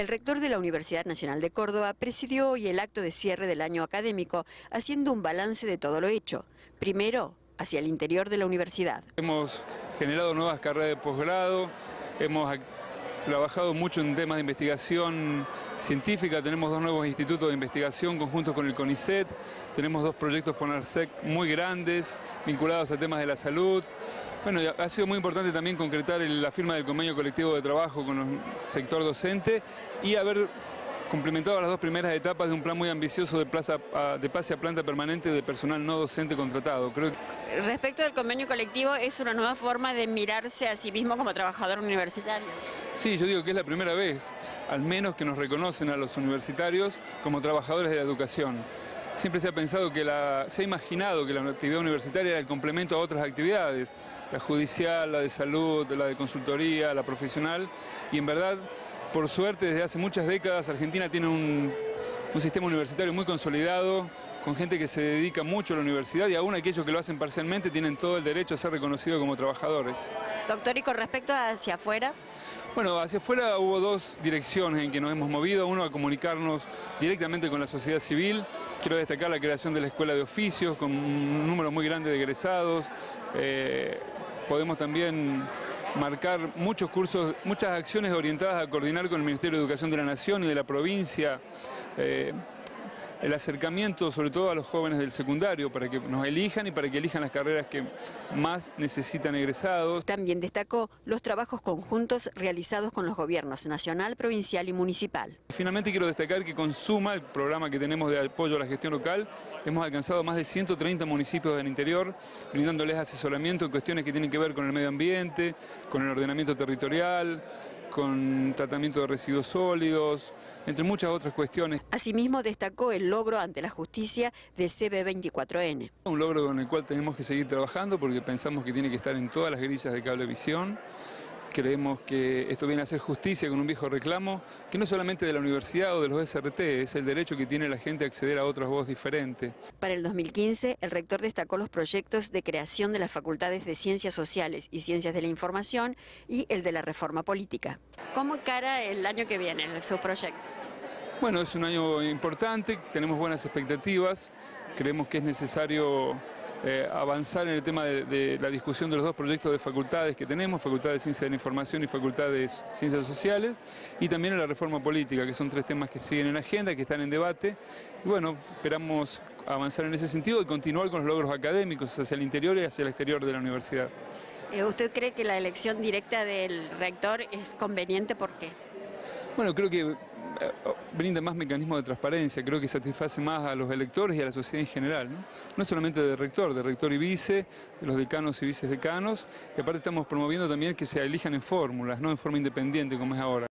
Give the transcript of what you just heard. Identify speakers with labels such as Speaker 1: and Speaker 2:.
Speaker 1: El rector de la Universidad Nacional de Córdoba presidió hoy el acto de cierre del año académico, haciendo un balance de todo lo hecho. Primero, hacia el interior de la universidad.
Speaker 2: Hemos generado nuevas carreras de posgrado, hemos trabajado mucho en temas de investigación científica, tenemos dos nuevos institutos de investigación conjuntos con el CONICET, tenemos dos proyectos FONARSEC muy grandes vinculados a temas de la salud. Bueno, ha sido muy importante también concretar la firma del convenio colectivo de trabajo con el sector docente y haber cumplimentado las dos primeras etapas de un plan muy ambicioso de, plaza, de pase a planta permanente de personal no docente contratado.
Speaker 1: Respecto del convenio colectivo, ¿es una nueva forma de mirarse a sí mismo como trabajador universitario?
Speaker 2: Sí, yo digo que es la primera vez, al menos que nos reconocen a los universitarios como trabajadores de la educación. Siempre se ha pensado que la, se ha imaginado que la actividad universitaria era el complemento a otras actividades, la judicial, la de salud, la de consultoría, la profesional, y en verdad por suerte, desde hace muchas décadas Argentina tiene un, sistema universitario muy consolidado, con gente que se dedica mucho a la universidad y aún aquellos que lo hacen parcialmente tienen todo el derecho a ser reconocidos como trabajadores.
Speaker 1: Doctor, ¿y con respecto hacia afuera?
Speaker 2: Bueno, hacia afuera hubo dos direcciones en que nos hemos movido. Uno, a comunicarnos directamente con la sociedad civil. Quiero destacar la creación de la Escuela de Oficios, con un número muy grande de egresados. Eh, podemos también marcar muchos cursos, muchas acciones orientadas a coordinar con el Ministerio de Educación de la Nación y de la provincia. Eh, el acercamiento sobre todo a los jóvenes del secundario para que nos elijan y para que elijan las carreras que más necesitan egresados.
Speaker 1: También destacó los trabajos conjuntos realizados con los gobiernos nacional, provincial y municipal.
Speaker 2: Finalmente quiero destacar que con Suma, el programa que tenemos de apoyo a la gestión local, hemos alcanzado más de 130 municipios del interior, brindándoles asesoramiento en cuestiones que tienen que ver con el medio ambiente, con el ordenamiento territorial, con tratamiento de residuos sólidos, entre muchas otras cuestiones.
Speaker 1: Asimismo destacó el logro ante la justicia de CB24N.
Speaker 2: Un logro con el cual tenemos que seguir trabajando porque pensamos que tiene que estar en todas las grillas de cablevisión. Creemos que esto viene a hacer justicia con un viejo reclamo, que no solamente de la universidad o de los SRT, es el derecho que tiene la gente a acceder a otras voz diferentes.
Speaker 1: Para el 2015, el rector destacó los proyectos de creación de las facultades de Ciencias Sociales y Ciencias de la Información y el de la reforma política. ¿Cómo cara el año que viene en sus proyectos?
Speaker 2: Bueno, es un año importante, tenemos buenas expectativas, creemos que es necesario eh, avanzar en el tema de, la discusión de los dos proyectos de facultades que tenemos, Facultad de Ciencias de la Información y Facultad de Ciencias Sociales, y también en la reforma política, que son tres temas que siguen en agenda, que están en debate. Y bueno, esperamos avanzar en ese sentido y continuar con los logros académicos hacia el interior y hacia el exterior de la universidad.
Speaker 1: Eh, ¿Usted cree que la elección directa del rector es conveniente? ¿Por qué?
Speaker 2: Bueno, creo que brinda más mecanismos de transparencia, creo que satisface más a los electores y a la sociedad en general, ¿no? no solamente de rector, de rector y vice, de los decanos y vices decanos, y aparte estamos promoviendo también que se elijan en fórmulas, no en forma independiente como es ahora.